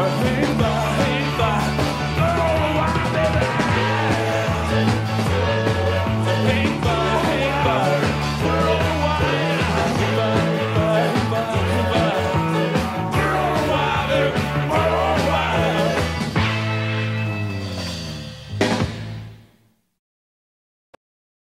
Bye.